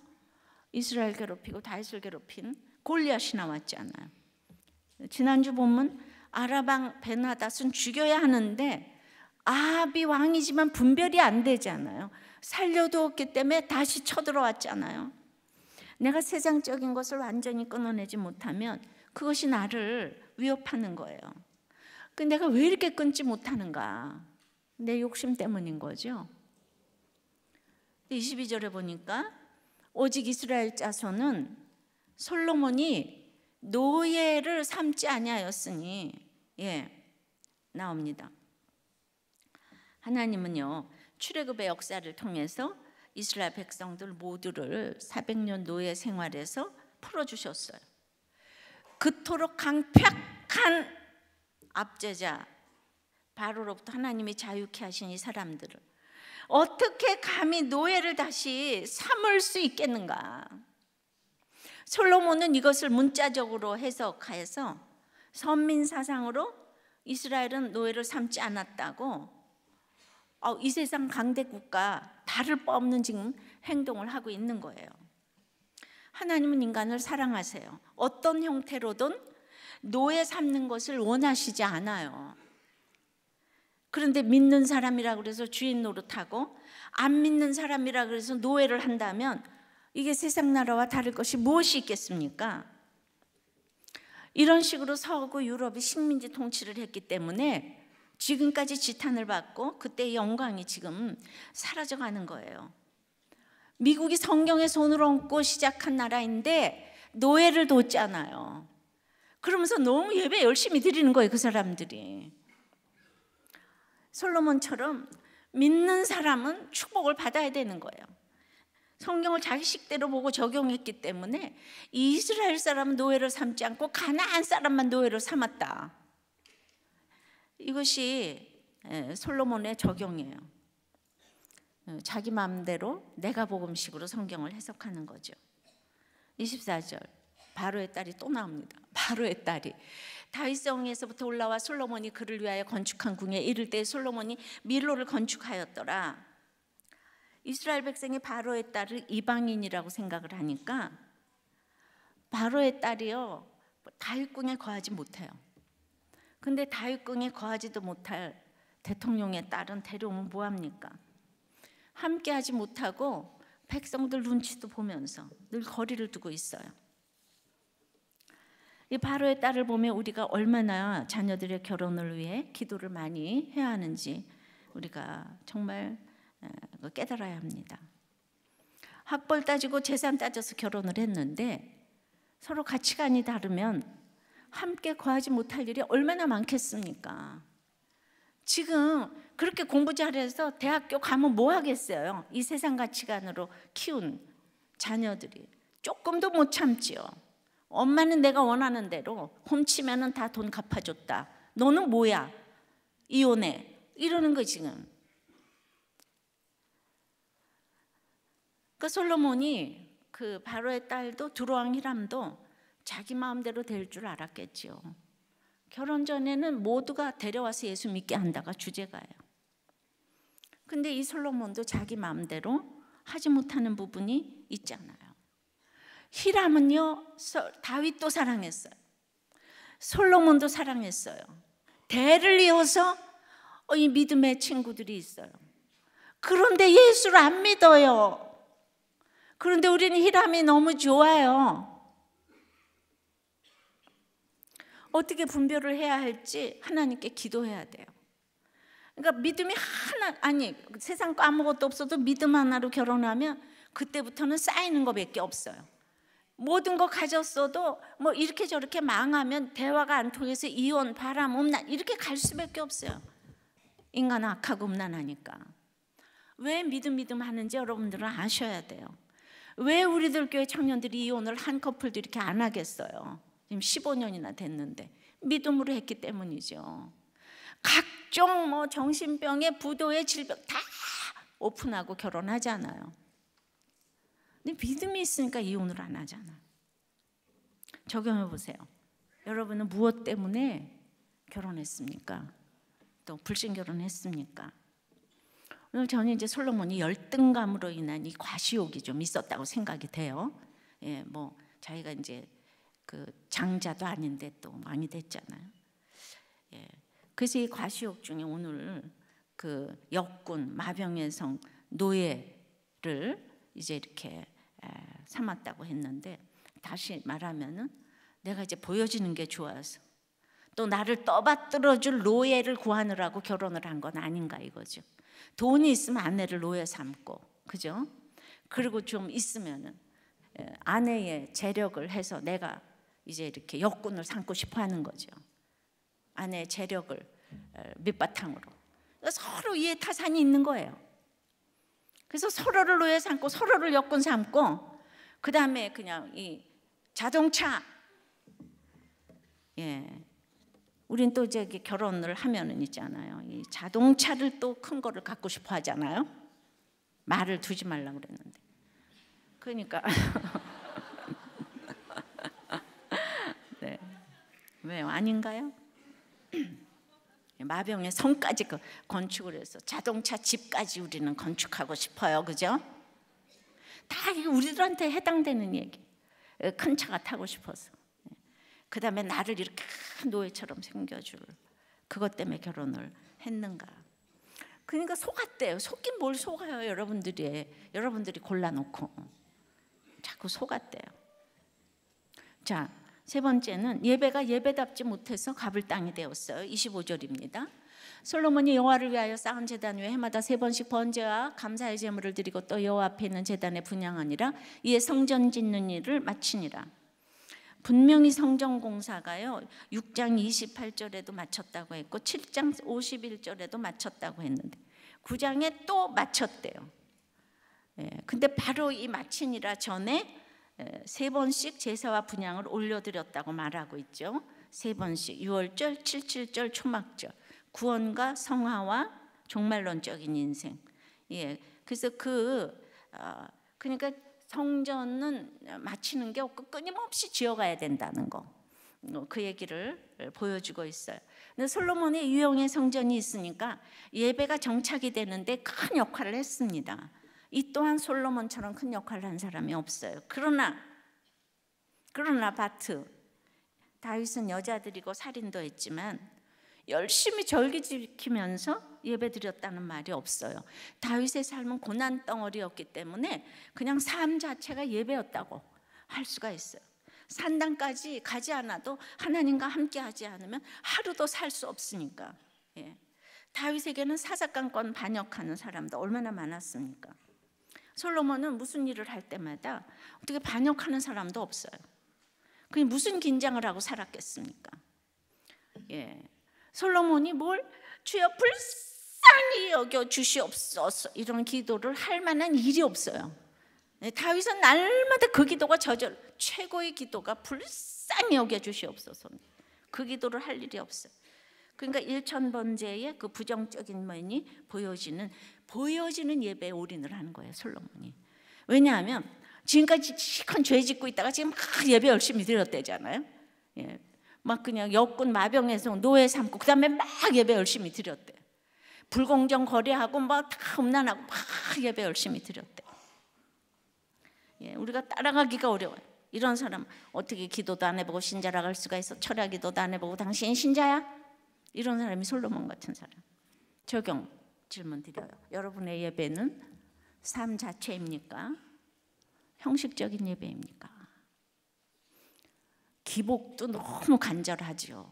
이스라엘 괴롭히고 다윗을 괴롭힌 골리앗이 나왔잖아요. 지난주 본문 아라방 베나닷은 죽여야 하는데 아비 왕이지만 분별이 안 되잖아요. 살려두었기 때문에 다시 쳐들어왔잖아요. 내가 세상적인 것을 완전히 끊어내지 못하면 그것이 나를 위협하는 거예요. 그 내가 왜 이렇게 끊지 못하는가? 내 욕심 때문인 거죠. 22절에 보니까 오직 이스라엘 자손은 솔로몬이 노예를 삼지 아니하였으니 예 나옵니다. 하나님은요 출애굽의 역사를 통해서 이스라엘 백성들 모두를 400년 노예 생활에서 풀어 주셨어요. 그토록 강팍한 압제자 바로로부터 하나님이 자유케 하신 이 사람들을 어떻게 감히 노예를 다시 삼을 수 있겠는가? 솔로몬은 이것을 문자적으로 해석해서 선민 사상으로 이스라엘은 노예를 삼지 않았다고 어, 이 세상 강대 국가 다를 바 없는 지금 행동을 하고 있는 거예요. 하나님은 인간을 사랑하세요. 어떤 형태로든 노예 삼는 것을 원하시지 않아요. 그런데 믿는 사람이라 그래서 주인 노릇하고 안 믿는 사람이라 그래서 노예를 한다면 이게 세상 나라와 다를 것이 무엇이 있겠습니까? 이런 식으로 서구 유럽이 식민지 통치를 했기 때문에 지금까지 지탄을 받고 그때의 영광이 지금 사라져 가는 거예요. 미국이 성경에 손을 얹고 시작한 나라인데 노예를 뒀잖아요. 그러면서 너무 예배 열심히 드리는 거예요, 그 사람들이. 솔로몬처럼 믿는 사람은 축복을 받아야 되는 거예요. 성경을 자기 식대로 보고 적용했기 때문에 이스라엘 사람은 노예를 삼지 않고 가나안 사람만 노예를 삼았다. 이것이 예, 솔로몬의 적용이에요. 어, 자기 마음대로 내가 복음식으로 성경을 해석하는 거죠. 24절 바로의 딸이 또 나옵니다. [LAUGHS] 바로의 딸이 다윗성에서부터 올라와 솔로몬이 그를 위하여 건축한 궁에 이를 때 솔로몬이 밀로를 건축하였더라. 이스라엘 백성이 바로의 딸을 이방인이라고 생각을 하니까 바로의 딸이요 다윗궁에 거하지 못해요. 근데 다윗궁에 거하지도 못할 대통령의 딸은 데려오면 뭐 합니까? 함께하지 못하고 백성들 눈치도 보면서 늘 거리를 두고 있어요. 이 바로의 딸을 보면 우리가 얼마나 자녀들의 결혼을 위해 기도를 많이 해야 하는지 우리가 정말 그 깨달아야 합니다. 학벌 따지고 재산 따져서 결혼을 했는데 서로 가치관이 다르면 함께 거하지 못할 일이 얼마나 많겠습니까? 지금 그렇게 공부 잘해서 대학교 가면 뭐 하겠어요? 이 세상 가치관으로 키운 자녀들이 조금도 못 참지요. 엄마는 내가 원하는 대로 훔치면은 다 돈 갚아줬다. 너는 뭐야? 이혼해. 이러는 거 지금. 그 솔로몬이 그 바로의 딸도 두로왕 히람도 자기 마음대로 될 줄 알았겠지요. 결혼 전에는 모두가 데려와서 예수 믿게 한다가 주제가예요. 근데 이 솔로몬도 자기 마음대로 하지 못하는 부분이 있잖아요. 히람은요 다윗도 사랑했어요. 솔로몬도 사랑했어요. 대를 이어서 어, 이 믿음의 친구들이 있어요. 그런데 예수를 안 믿어요. 그런데 우리는 히람이 너무 좋아요. 어떻게 분별을 해야 할지 하나님께 기도해야 돼요. 그러니까 믿음이 하나 아니 세상 거 아무것도 없어도 믿음 하나로 결혼하면 그때부터는 쌓이는 것밖에 없어요. 모든 거 가졌어도 뭐 이렇게 저렇게 망하면 대화가 안 통해서 이혼, 바람, 음란 이렇게 갈 수밖에 없어요. 인간은 악하고 음란하니까. 왜 믿음 믿음 하는지 여러분들은 아셔야 돼요. 왜 우리들 교회 청년들이 이혼을 한 커플도 이렇게 안 하겠어요? 지금 15년이나 됐는데 믿음으로 했기 때문이죠. 각종 뭐 정신병의 부도의 질병 다 오픈하고 결혼하잖아요. 근데 믿음이 있으니까 이혼을 안 하잖아. 적용해 보세요. 여러분은 무엇 때문에 결혼했습니까? 또 불신 결혼했습니까? 오늘 저는 이제 솔로몬이 열등감으로 인한 이 과시욕이 좀 있었다고 생각이 돼요. 예, 뭐 자기가 이제 그 장자도 아닌데 또 왕이 됐잖아요. 예, 그래서 이 과시욕 중에 오늘 그 역군 마병의 성 노예를 이제 이렇게 삼았다고 했는데 다시 말하면은 내가 이제 보여지는 게 좋아서 또 나를 떠받들어 줄 노예를 구하느라고 결혼을 한 건 아닌가 이거죠. 돈이 있으면 아내를 노예 삼고 그죠? 그리고 좀 있으면은 아내의 재력을 해서 내가 이제 이렇게 역군을 삼고 싶어 하는 거죠. 아내의 재력을 밑바탕으로 서로 이해 타산이 있는 거예요. 그래서 서로를 노예 삼고 서로를 역군 삼고 그 다음에 그냥 이 자동차 예 우린 또 이제 결혼을 하면은 있잖아요. 이 자동차를 또 큰 거를 갖고 싶어 하잖아요. 말을 두지 말라 그랬는데. 그러니까 [LAUGHS] 네. 왜요? 아닌가요? [CLEARS THROAT] 마병의 성까지 그 건축을 해서 자동차 집까지 우리는 건축하고 싶어요. 그죠? 다 우리들한테 해당되는 얘기. 큰 차가 타고 싶어서. 그 다음에 나를 이렇게 노예처럼 생겨줄 그것 때문에 결혼을 했는가. 그러니까 속았대요. 속긴 뭘 속아요, 여러분들이. 여러분들이 골라놓고. 자꾸 속았대요. 자, 세 번째는 예배가 예배답지 못해서 갑을 땅이 되었어요. 25절입니다. 솔로몬이 여호와를 위하여 쌓은 제단 위에 해마다 세 번씩 번제와 감사의 제물을 드리고 또 여호와 앞에 있는 제단에 분양하니라 이에 성전 짓는 일을 마치니라. 분명히 성전 공사가요 6장 28절에도 마쳤다고 했고 7장 51절에도 마쳤다고 했는데 9장에 또 마쳤대요. 예, 근데 바로 이 마치니라 전에 세 번씩 제사와 분양을 올려드렸다고 말하고 있죠. 세 번씩 6월절, 77절, 초막절, 구원과 성화와 종말론적인 인생. 예, 그래서 그 어, 그러니까 성전은 마치는 게 없고 끊임없이 지어가야 된다는 거. 어, 그 얘기를 보여주고 있어요. 근데 솔로몬의 유형의 성전이 있으니까 예배가 정착이 되는데 큰 역할을 했습니다. 이 또한 솔로몬처럼 큰 역할을 한 사람이 없어요. 그러나 그러나 바트 다윗은 여자들이고 살인도 했지만 열심히 절기 지키면서 예배 드렸다는 말이 없어요. 다윗의 삶은 고난 덩어리였기 때문에 그냥 삶 자체가 예배였다고 할 수가 있어요. 산당까지 가지 않아도 하나님과 함께 하지 않으면 하루도 살 수 없으니까. 예. 다윗에게는 사사건건 반역하는 사람도 얼마나 많았습니까? 솔로몬은 무슨 일을 할 때마다 어떻게 반역하는 사람도 없어요. 그게 무슨 긴장을 하고 살았겠습니까? 예. 솔로몬이 뭘 주여 불쌍히 여겨 주시옵소서 이런 기도를 할 만한 일이 없어요. 예, 다윗은 날마다 그 기도가 저절 최고의 기도가 불쌍히 여겨 주시옵소서. 그 기도를 할 일이 없어요. 그러니까 일천 번제의 그 부정적인 면이 보여지는 보여지는 예배에 올인을 하는 거예요 솔로몬이. 왜냐하면 지금까지 시큰 죄 짓고 있다가 지금 막 예배 열심히 드렸대잖아요. 예, 막 그냥 역군 마병에서 노예 삼고 그다음에 막 예배 열심히 드렸대. 불공정 거래하고 막다 험난하고 막 예배 열심히 드렸대. 예, 우리가 따라가기가 어려워요. 이런 사람 어떻게 기도도 안 해보고 신자라 갈 수가 있어? 철야 기도도 안 해보고 당신 신자야? 이런 사람이 솔로몬 같은 사람. 적용 질문 드려요. 여러분의 예배는 삶 자체입니까? 형식적인 예배입니까? 기복도 너무 간절하죠.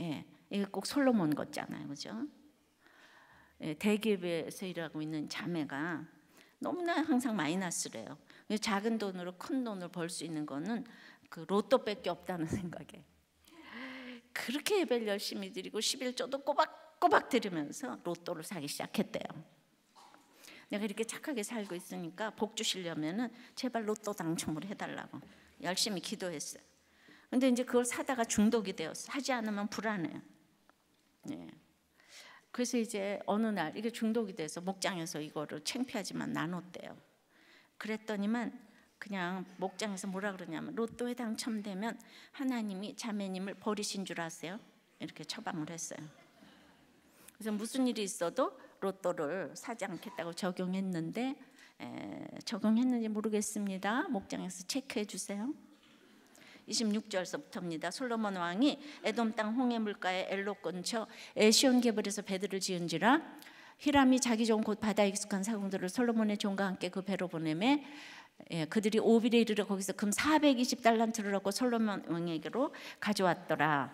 예, 이게 꼭 솔로몬 같잖아요, 그죠? 예, 대기업에서 일하고 있는 자매가 너무나 항상 마이너스래요. 작은 돈으로 큰 돈을 벌 수 있는 거는 그 로또밖에 없다는 [LAUGHS] 생각에 그렇게 예배를 열심히 드리고 11조도 꼬박꼬박 드리면서 로또를 사기 시작했대요. 내가 이렇게 착하게 살고 있으니까 복 주시려면은 제발 로또 당첨을 해달라고 열심히 기도했어요. 근데 이제 그걸 사다가 중독이 되었어. 하지 않으면 불안해요. 네. 그래서 이제 어느 날 이게 중독이 돼서 목장에서 이거를 창피하지만 나눴대요. 그랬더니만 그냥 목장에서 뭐라 그러냐면 로또에 당첨되면 하나님이 자매님을 버리신 줄 아세요? 이렇게 처방을 했어요. 그래서 무슨 일이 있어도 로또를 사지 않겠다고 적용했는데 에, 적용했는지 모르겠습니다. 목장에서 체크해 주세요. 26절서부터입니다. 솔로몬 왕이 에돔 땅 홍해 물가에 엘로 근처 에시온 계벌에서 배들을 지은지라 히람이 자기 종 곧 바다에 익숙한 사공들을 솔로몬의 종과 함께 그 배로 보내매 예, 그들이 오빌에 이르러 거기서 금 420달란트를 얻고 솔로몬 왕에게로 가져왔더라.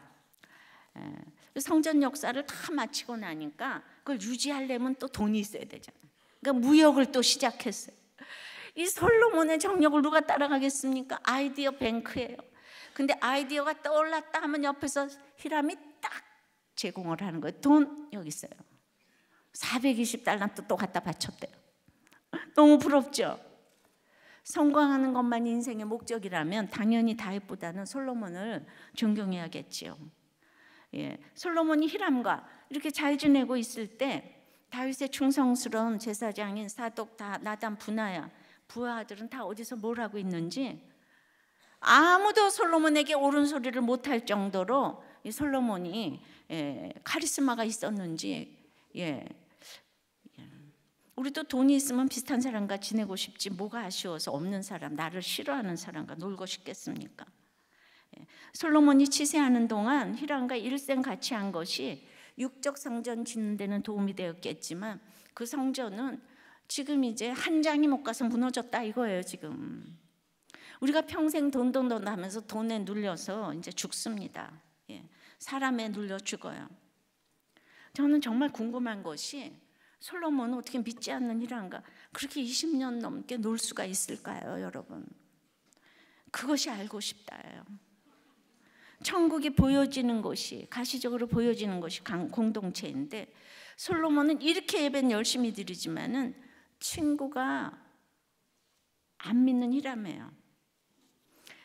예, 성전 역사를 다 마치고 나니까 그걸 유지하려면 또 돈이 있어야 되잖아. 그러니까 무역을 또 시작했어요. 이 솔로몬의 정력을 누가 따라가겠습니까? 아이디어 뱅크예요. 근데 아이디어가 떠올랐다 하면 옆에서 히람이 딱 제공을 하는 거예요. 돈 여기 있어요. 420달란트 또 갖다 바쳤대요. [LAUGHS] 너무 부럽죠? 성공하는 것만 인생의 목적이라면 당연히 다윗보다는 솔로몬을 존경해야겠지요. 예, 솔로몬이 히람과 이렇게 잘 지내고 있을 때 다윗의 충성스러운 제사장인 사독 다 나단 분하야 부하들은 다 어디서 뭘 하고 있는지 아무도 솔로몬에게 옳은 소리를 못할 정도로 이 솔로몬이 예, 카리스마가 있었는지 예, 우리도 돈이 있으면 비슷한 사람과 지내고 싶지 뭐가 아쉬워서 없는 사람, 나를 싫어하는 사람과 놀고 싶겠습니까? 예. 솔로몬이 치세하는 동안 히람과 일생 같이 한 것이 육적 성전 짓는 데는 도움이 되었겠지만 그 성전은 지금 이제 한 장이 못 가서 무너졌다 이거예요 지금. 우리가 평생 돈돈돈 하면서 돈에 눌려서 이제 죽습니다. 예. 사람에 눌려 죽어요. 저는 정말 궁금한 것이 솔로몬은 어떻게 믿지 않는 일한가 그렇게 20년 넘게 놀 수가 있을까요, 여러분? 그것이 알고 싶다예요. 천국이 보여지는 것이 가시적으로 보여지는 것이 공동체인데 솔로몬은 이렇게 예배는 열심히 드리지만은 친구가 안 믿는 히라메요.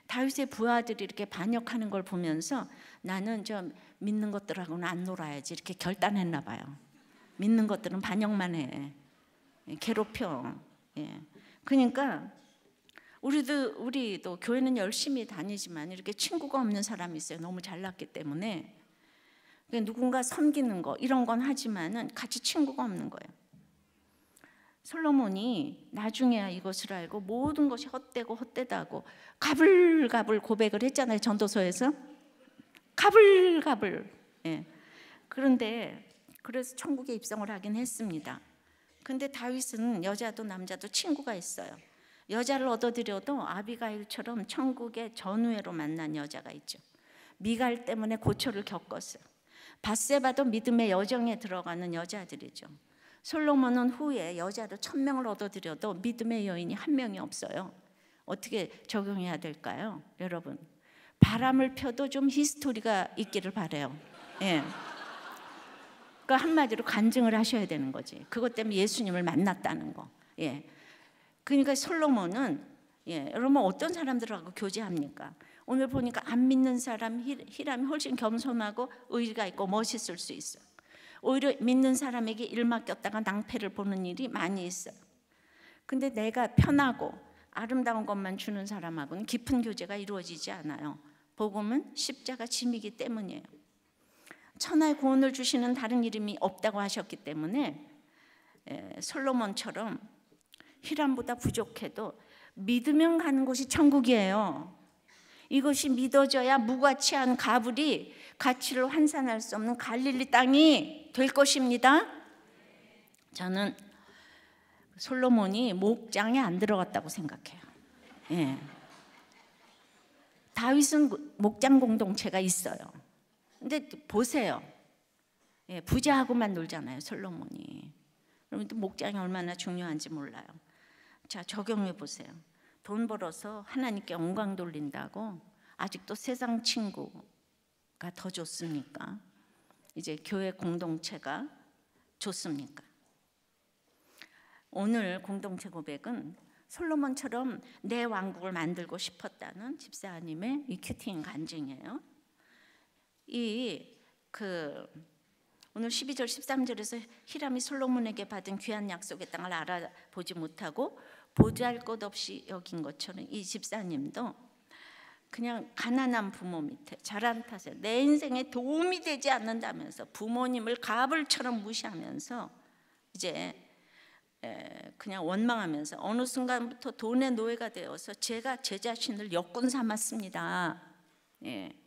다윗의 부하들이 이렇게 반역하는 걸 보면서 나는 저 믿는 것들하고는 안 놀아야지 이렇게 결단했나 봐요. 믿는 것들은 반역만 해. 예, 괴롭혀. 예. 그러니까 우리도 우리도 교회는 열심히 다니지만 이렇게 친구가 없는 사람이 있어요. 너무 잘났기 때문에 누군가 섬기는 거 이런 건 하지만은 같이 친구가 없는 거예요. 솔로몬이 나중에야 이것을 알고 모든 것이 헛되고 헛되다고 가불가불 고백을 했잖아요. 전도서에서 가불가불. 예. 그런데 그래서 천국에 입성을 하긴 했습니다. 근데 다윗은 여자도 남자도 친구가 있어요. 여자를 얻어들여도 아비가일처럼 천국의 전우회로 만난 여자가 있죠. 미갈 때문에 고초를 겪었어요. 바세바도 믿음의 여정에 들어가는 여자들이죠. 솔로몬은 후에 여자로 천 명을 얻어들여도 믿음의 여인이 한 명이 없어요. 어떻게 적용해야 될까요, 여러분? 바람을 펴도 좀 히스토리가 있기를 바래요. 예. 그 한마디로 간증을 하셔야 되는 거지. 그것 때문에 예수님을 만났다는 거. 예. 그러니까 솔로몬은 예, 여러분 어떤 사람들하고 교제합니까? 오늘 보니까 안 믿는 사람 히람이 훨씬 겸손하고 의리가 있고 멋있을 수 있어요. 오히려 믿는 사람에게 일 맡겼다가 낭패를 보는 일이 많이 있어요. 근데 내가 편하고 아름다운 것만 주는 사람하고는 깊은 교제가 이루어지지 않아요. 복음은 십자가 짐이기 때문이에요. 천하의 구원을 주시는 다른 이름이 없다고 하셨기 때문에 솔로몬처럼 히람보다 부족해도 믿으면 가는 곳이 천국이에요. 이것이 믿어져야 무가치한 가불이 가치를 환산할 수 없는 갈릴리 땅이 될 것입니다. 저는 솔로몬이 목장에 안 들어갔다고 생각해요. 예. 다윗은 목장 공동체가 있어요. 근데 보세요. 예, 부자하고만 놀잖아요, 솔로몬이. 그러면 또 목장이 얼마나 중요한지 몰라요. 자, 적용해 보세요. 돈 벌어서 하나님께 영광 돌린다고 아직도 세상 친구가 더 좋습니까? 이제 교회 공동체가 좋습니까? 오늘 공동체 고백은 솔로몬처럼 내 왕국을 만들고 싶었다는 집사님의 이 큐팅 간증이에요. 이 그 오늘 12절 13절에서 히람이 솔로몬에게 받은 귀한 약속의 땅을 알아보지 못하고 보잘 것 없이 여긴 것처럼 이 집사님도 그냥 가난한 부모 밑에 자란 탓에 내 인생에 도움이 되지 않는다면서 부모님을 가불처럼 무시하면서 이제 그냥 원망하면서 어느 순간부터 돈의 노예가 되어서 제가 제 자신을 여권 삼았습니다. 예.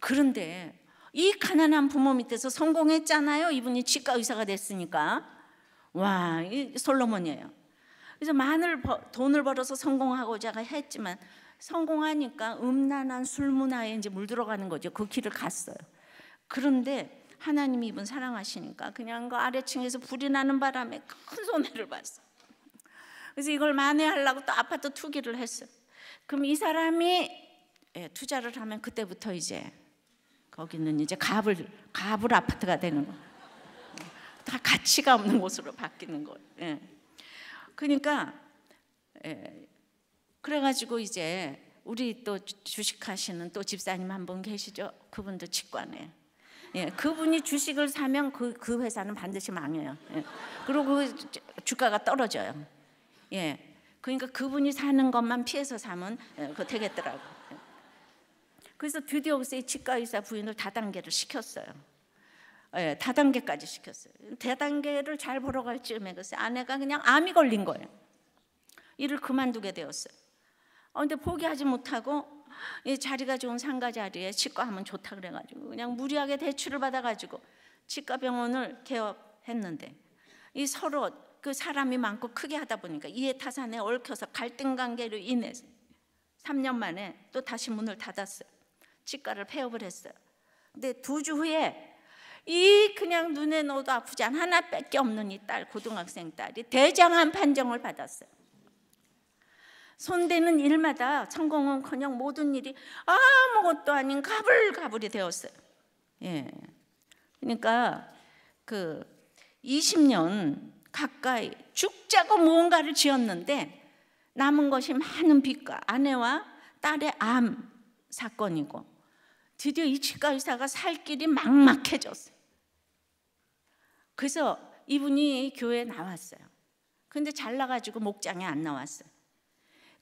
그런데 이 가난한 부모 밑에서 성공했잖아요. 이분이 치과 의사가 됐으니까. 와, 이 솔로몬이에요. 그래서 많은 돈을 벌어서 성공하고자 했지만 성공하니까 음란한 술 문화에 이제 물들어가는 거죠. 그 길을 갔어요. 그런데 하나님이 이분 사랑하시니까 그냥 그 아래층에서 불이 나는 바람에 큰 손해를 봤어. 그래서 이걸 만회하려고 또 아파트 투기를 했어요. 그럼 이 사람이 예, 투자를 하면 그때부터 이제 거기는 이제 가불 가불 아파트가 되는 거. 다 가치가 없는 곳으로 바뀌는 거예요. 예. 그러니까 예, 그래가지고 이제 우리 또 주식하시는 또 집사님 한 분 계시죠? 그분도 치과네. 예, 그분이 주식을 사면 그, 그 회사는 반드시 망해요. 예. 그리고 그 주가가 떨어져요. 예. 그러니까 그분이 사는 것만 피해서 사면 예, 그 되겠더라고. 예. 그래서 드디어 이 치과 의사 부인을 다단계를 시켰어요. 예, 다단계까지 시켰어요. 대단계를 잘 보러 갈 즈음에 그 아내가 그냥 암이 걸린 거예요. 일을 그만두게 되었어요. 어, 근데 포기하지 못하고 이 자리가 좋은 상가 자리에 치과 하면 좋다 그래가지고 그냥 무리하게 대출을 받아가지고 치과 병원을 개업했는데 이 서로 그 사람이 많고 크게 하다 보니까 이해 타산에 얽혀서 갈등 관계로 인해서 3년 만에 또 다시 문을 닫았어요. 치과를 폐업을 했어요. 근데 두 주 후에 이 그냥 눈에 넣어도 아프지 않은 하나밖에 없는 이 딸 고등학생 딸이 대장암 판정을 받았어요. 손대는 일마다 성공은커녕 모든 일이 아무것도 아닌 가불가불이 되었어요. 예. 그러니까 그 20년 가까이 죽자고 무언가를 지었는데 남은 것이 많은 빚과 아내와 딸의 암 사건이고 드디어 이 치과 의사가 살 길이 막막해졌어요. 그래서 이분이 교회에 나왔어요. 근데 잘나가지고 목장에 안 나왔어요.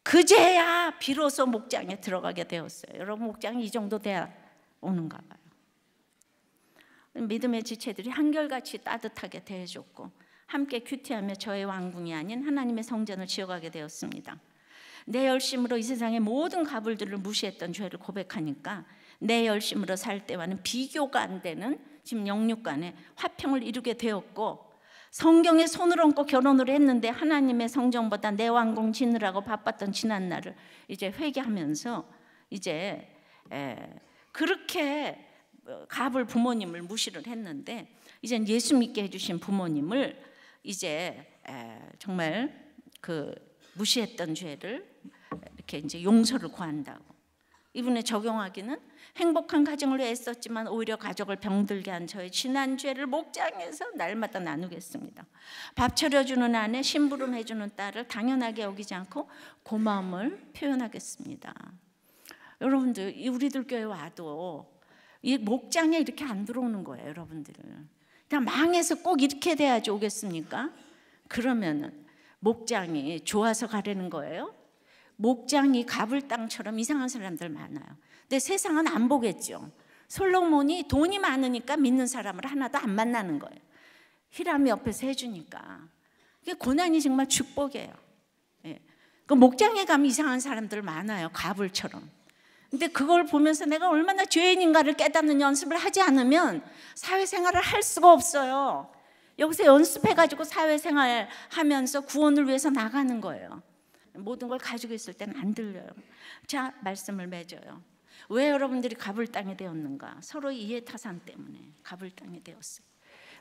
그제야 비로소 목장에 들어가게 되었어요. 여러분 목장이 이 정도 돼야 오는가 봐요. 믿음의 지체들이 한결같이 따뜻하게 대해줬고 함께 큐티하며 저의 왕궁이 아닌 하나님의 성전을 지어가게 되었습니다. 내 열심으로 이 세상의 모든 가불들을 무시했던 죄를 고백하니까 내 열심으로 살 때와는 비교가 안 되는 지금 영육간에 화평을 이루게 되었고 성경에 손을 얹고 결혼을 했는데 하나님의 성정보다 내 왕궁 지느라고 바빴던 지난 날을 이제 회개하면서 이제 그렇게 갑을 부모님을 무시를 했는데 이제 예수 믿게 해주신 부모님을 이제 정말 그 무시했던 죄를 이렇게 이제 용서를 구한다고. 이분에 적용하기는 행복한 가정을 애썼지만 오히려 가족을 병들게 한 저의 지난 죄를 목장에서 날마다 나누겠습니다. 밥 차려주는 아내, 심부름 해주는 딸을 당연하게 여기지 않고 고마움을 표현하겠습니다. 여러분들 우리들 교회 와도 이 목장에 이렇게 안 들어오는 거예요, 여러분들. 그냥 망해서 꼭 이렇게 돼야지 오겠습니까? 그러면은 목장이 좋아서 가려는 거예요. 목장이 가불 땅처럼 이상한 사람들 많아요. 근데 세상은 안 보겠죠. 솔로몬이 돈이 많으니까 믿는 사람을 하나도 안 만나는 거예요. 히람이 옆에서 해주니까. 이게 고난이 정말 축복이에요. 예. 그 목장에 가면 이상한 사람들 많아요. 가불처럼. 근데 그걸 보면서 내가 얼마나 죄인인가를 깨닫는 연습을 하지 않으면 사회생활을 할 수가 없어요. 여기서 연습해가지고 사회생활 하면서 구원을 위해서 나가는 거예요. 모든 걸 가지고 있을 때는 안 들려요. 자, 말씀을 맺어요. 왜 여러분들이 가불 땅이 되었는가? 서로 이해 타산 때문에 가불 땅이 되었어요.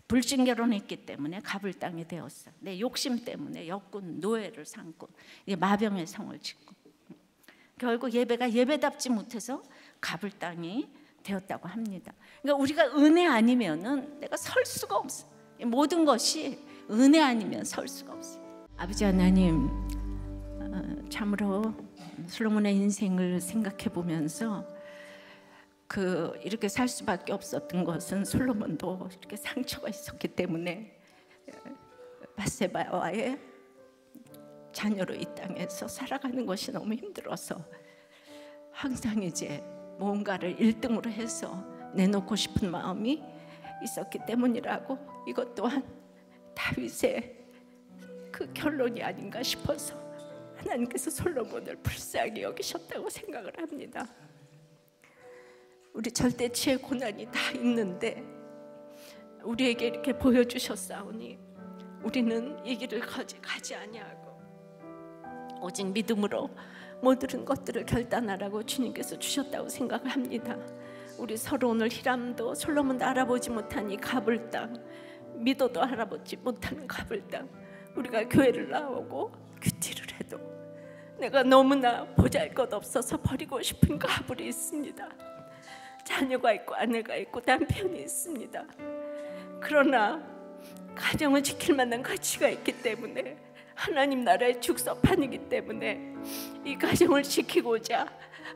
불신 결혼했기 때문에 가불 땅이 되었어. 내 욕심 때문에 역군 노예를 삼고 마병의 성을 짓고 결국 예배가 예배답지 못해서 가불 땅이 되었다고 합니다. 그러니까 우리가 은혜 아니면은 내가 설 수가 없어. 모든 것이 은혜 아니면 설 수가 없어. 아버지 하나님 어, 참으로 솔로몬의 인생을 생각해 보면서 그 이렇게 살 수밖에 없었던 것은 솔로몬도 이렇게 상처가 있었기 때문에 바세바와의 자녀로 이 땅에서 살아가는 것이 너무 힘들어서 항상 이제 뭔가를 1등으로 해서 내놓고 싶은 마음이 있었기 때문이라고 이것 또한 다윗의 그 결론이 아닌가 싶어서 하나님께서 솔로몬을 불쌍히 여기셨다고 생각을 합니다. 우리 절대치의 고난이 다 있는데 우리에게 이렇게 보여주셨사오니 우리는 이 길을 가지, 가지 아니하고 오직 믿음으로 모든 것들을 결단하라고 주님께서 주셨다고 생각을 합니다. 우리 서로 오늘 히람도 솔로몬도 알아보지 못한 이 가불 땅 믿어도 알아보지 못하는 가불 땅 우리가 교회를 나오고 큐티를 해도 내가 너무나 보잘것없어서 버리고 싶은 가불이 있습니다. 자녀가 있고 아내가 있고 남편이 있습니다. 그러나 가정을 지킬 만한 가치가 있기 때문에 하나님 나라의 축소판이기 때문에 이 가정을 지키고자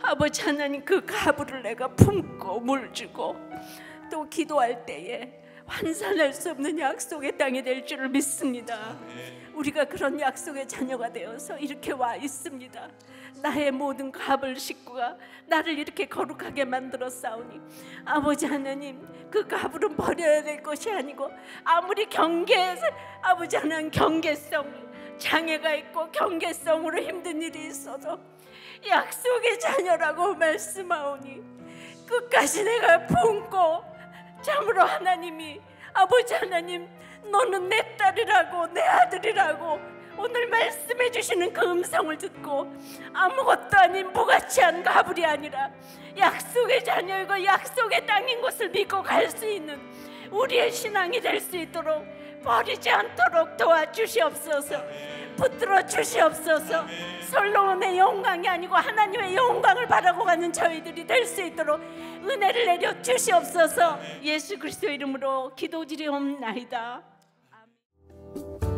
아버지 하나님 그 가부를 내가 품고 물주고 또 기도할 때에 환산할 수 없는 약속의 땅이 될 줄을 믿습니다. 우리가 그런 약속의 자녀가 되어서 이렇게 와 있습니다. 나의 모든 갑을 식구가 나를 이렇게 거룩하게 만들어 싸우니 아버지 하나님 그 갑을은 버려야 될 것이 아니고 아무리 경계 아버지 하나님 경계성 장애가 있고 경계성으로 힘든 일이 있어도 약속의 자녀라고 말씀하오니 끝까지 내가 품고 참으로 하나님이 아버지 하나님 너는 내 딸이라고 내 아들이라고 오늘 말씀해 주시는 그 음성을 듣고 아무것도 아닌 무가치한 가불이 아니라 약속의 자녀이고 약속의 땅인 것을 믿고 갈 수 있는 우리의 신앙이 될 수 있도록 버리지 않도록 도와주시옵소서 붙들어 주시옵소서. 솔로몬의 영광이 아니고 하나님의 영광을 바라고 가는 저희들이 될 수 있도록 은혜를 내려 주시옵소서. 예수 그리스도 이름으로 기도드리옵나이다. 아멘.